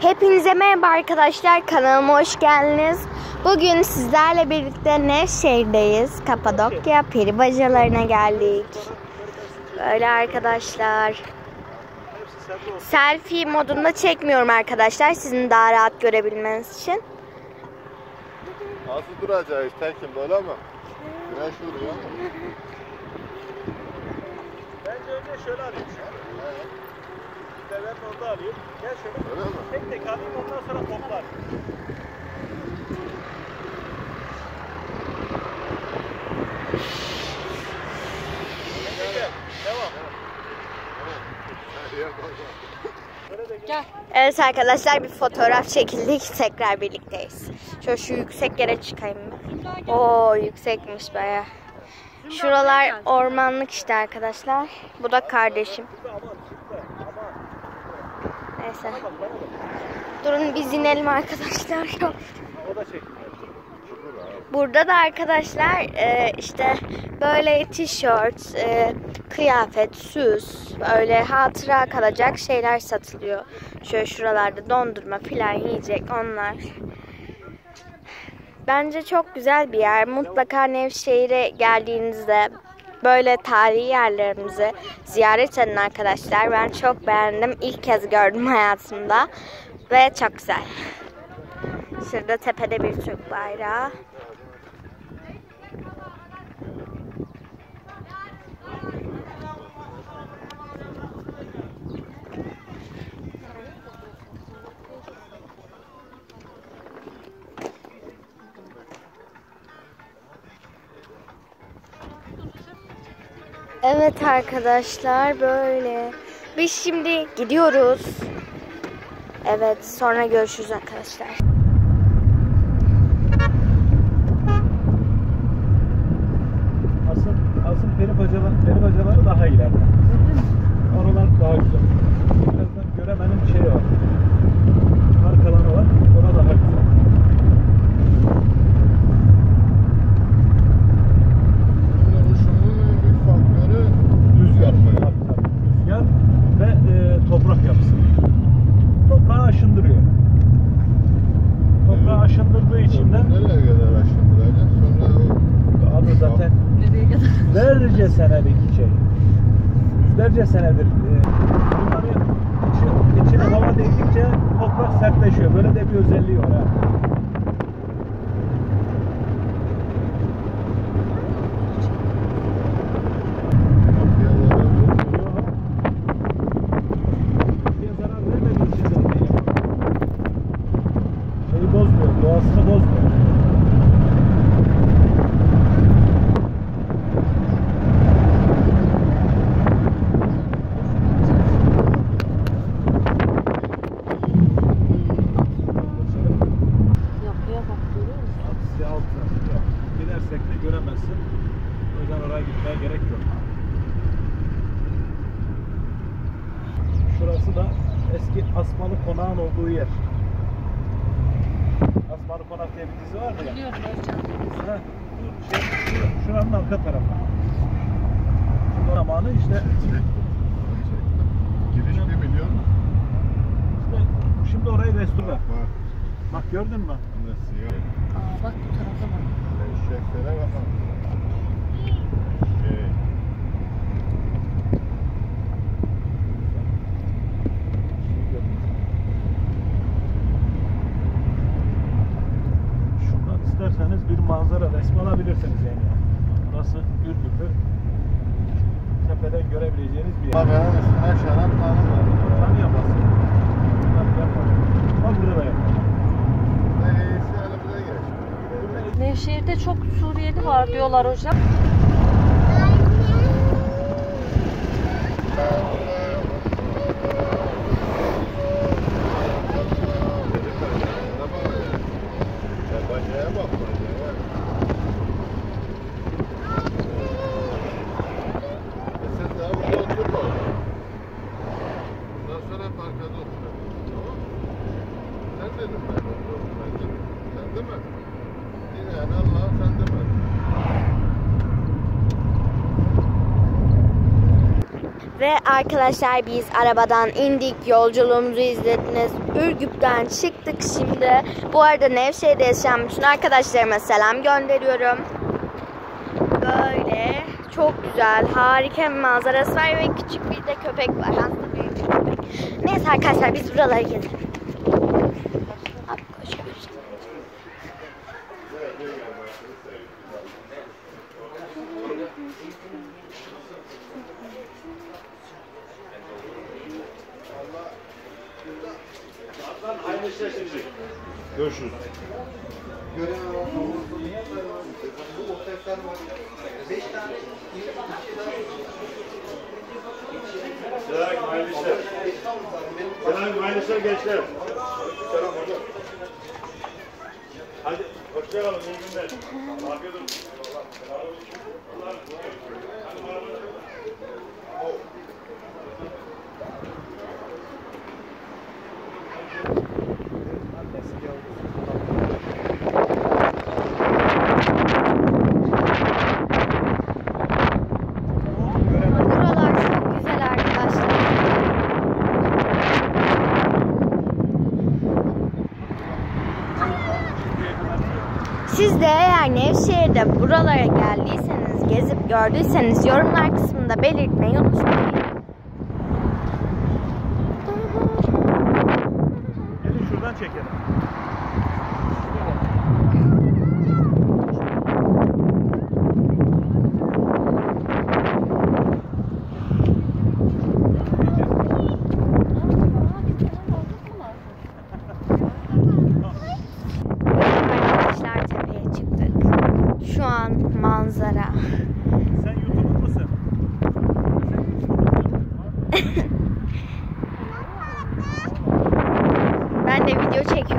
Hepinize merhaba arkadaşlar. Kanalıma hoş geldiniz. Bugün sizlerle birlikte Nevşehir'deyiz. Kapadokya peri bacalarına geldik. Böyle arkadaşlar. Selfie modunda çekmiyorum arkadaşlar. Sizin daha rahat görebilmeniz için. Nasıl duracağız tekim böyle ama? Güneş vuruyor. Bence önce şöyle alayım şu an. Devenin orada alayım. Gel şöyle. Öyle mi? Tek tek alayım ondan sonra toplar. Gel. Evet arkadaşlar bir fotoğraf çekildik. Tekrar birlikteyiz. Şöyle şu yüksek yere çıkayım mı? Oo yüksekmiş baya. Şuralar ormanlık işte arkadaşlar. Bu da kardeşim. Neyse. Durun biz inelim arkadaşlar. Burada da arkadaşlar e, işte böyle tişört, e, kıyafet, süs, böyle hatıra kalacak şeyler satılıyor. Şöyle şuralarda dondurma filan yiyecek onlar. Bence çok güzel bir yer. Mutlaka Nevşehir'e geldiğinizde böyle tarihi yerlerimizi ziyaret edin arkadaşlar. Ben çok beğendim. İlk kez gördüm hayatımda. Ve çok güzel. Şurada tepede bir Türk bayrağı. Evet arkadaşlar böyle. Biz şimdi gidiyoruz. Evet sonra görüşürüz arkadaşlar. Asıl, asıl peri bacaları, peri bacaları daha ileride. Oralar daha güzel. Birazdan göremenin şey var. Arkalanı var. Orada daha güzel. Şimdi kuşumun en büyük faktörü rüzgar mı? Tabii, tabii. Rüzgar ve e, toprak yapısı. Toprağı aşındırıyor. Toprağı de Nereye kadar aşındıracak? Sonra o abi zaten yüzlerce senelik şey. Yüzlerce senedir e, bunları içi, içine hava değdikçe toprak sertleşiyor. Böyle de bir özelliği var ha. Eski Asmalı Konağın olduğu yer. Asmalı Konak diye bir dizi vardı ya. Biliyorum. Ha, bu şey, şu- şuranın arka tarafı. Şu zamanı işte, Giriş bir milyon. işte şimdi orayı restore. Bak. Bak gördün mü? Bunda siyah. Aa bak bu tarafa bak. Eşeklere bakalım. Şey. Şuradan isterseniz bir manzara resmi alabilirsiniz yani. Burası Ürgüp'ü tepeden görebileceğiniz bir yer. Benim üstüne şarap tanım var. Tanıyamazsın. Tabii yapmadım. Ama burada da. Nevşehir'de çok Suriyeli var diyorlar hocam. Bacaya bak bacaya. E sen daha burada oturma. Bundan sonra hep arkada oturacaksın. Tamam mı? Sen dedin ben orada oturacağım. Sen değil mi? Yani Allah sen demedin. Ve arkadaşlar biz arabadan indik, yolculuğumuzu izlediniz. Ürgüp'ten çıktık şimdi. Bu arada Nevşehir'de yaşayan bütün arkadaşlarıma selam gönderiyorum. Böyle çok güzel, harika bir manzarası var ve küçük bir de köpek var. Aslında büyük köpek. Neyse arkadaşlar biz buraları gezelim. Görüşürüz. Selam, hayırlı işler. Selam, hayırlı işler gençler. Selam hocam. Hadi, hoşçakalın, iyi günler. Afiyet olsun. Buralar çok güzel arkadaşlar. Siz de eğer Nevşehir'de buralara geldiyseniz, gezip gördüyseniz yorumlar kısmında belirtmeyi unutmayın. Gelin şuradan çekelim. Arkadaşlar tepeye çıktık. Şu an manzara. Sen YouTuber mısın? Ben de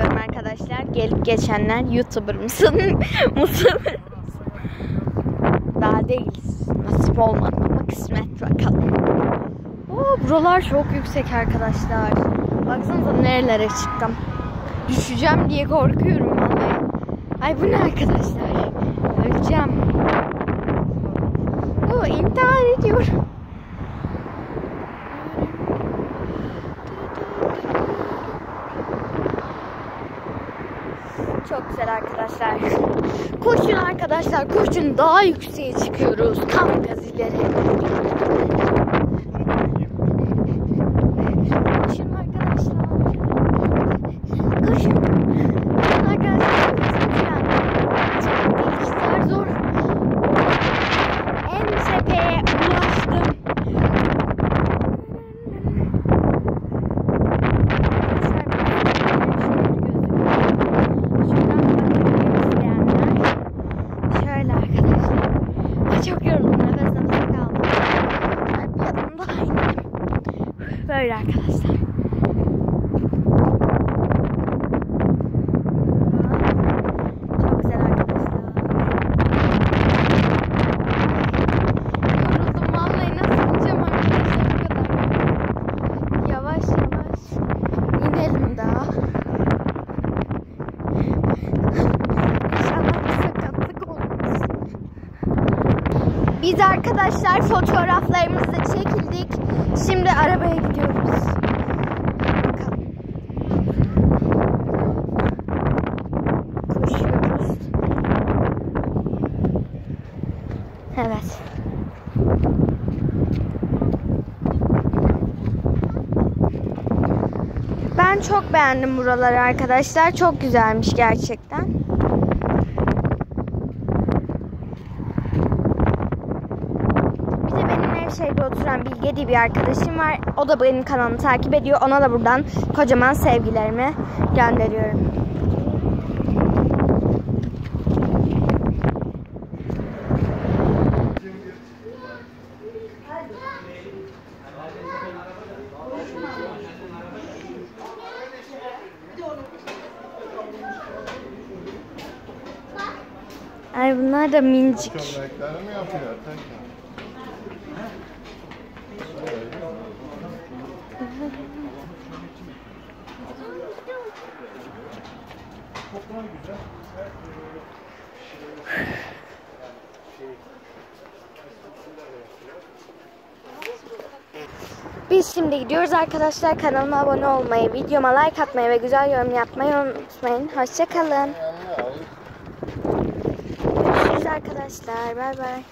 video çekiyorum arkadaşlar. Gelip geçenler YouTuber mısın? mısın? Daha değiliz. Nasip olmadı ama kısmet bakalım. Oo, buralar çok yüksek arkadaşlar. Baksanıza nerelere çıktım. Düşeceğim diye korkuyorum vallahi. Ay bu ne arkadaşlar? Öleceğim. Oo, intihar ediyorum. Çok güzel arkadaşlar. Koşun arkadaşlar koşun daha yükseğe çıkıyoruz. Tam gaz ileri. Koşun arkadaşlar. Koşun. Arkadaşlar lütfen. Çok işler zor. En tepeye ulaştım. Şöyle arkadaşlar. Ay, Çok yoruldum. Nefes nefese kaldım. Ay, Bir adım daha indim. Böyle arkadaşlar. Çok güzel arkadaşlar. Yoruldum vallahi nasıl ineceğim arkadaşlar bu kadar. Yavaş yavaş inelim daha. İnşallah bir sakatlık olmaz. Biz arkadaşlar fotoğraflarımızı çekildik. Şimdi arabaya gidiyoruz. Koşuyoruz. Evet. Ben çok beğendim buraları arkadaşlar. Çok güzelmiş gerçekten. Bir de benim Oturan Bilge diye bir arkadaşım var. O da benim kanalımı takip ediyor. Ona da buradan kocaman sevgilerimi gönderiyorum. Ay bunlar da minicik. Köpekleri mi yapıyor? Tekrar. Biz şimdi gidiyoruz arkadaşlar. Kanalıma abone olmayı, videoma like atmayı ve güzel yorum yapmayı unutmayın. Hoşçakalın. Görüşürüz arkadaşlar. Bay bay.